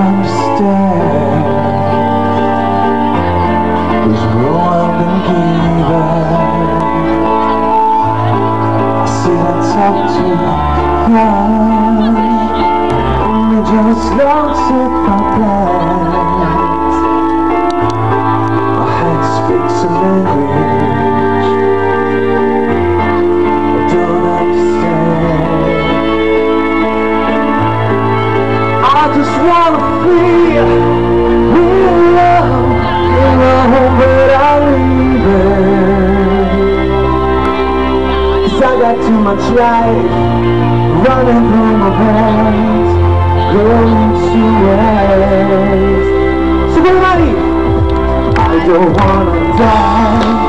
understand given I see that's up. To you I just wanna be in love in the home that I leave in. Cause I got too much life running through my veins, going to waste. So everybody, I don't wanna die.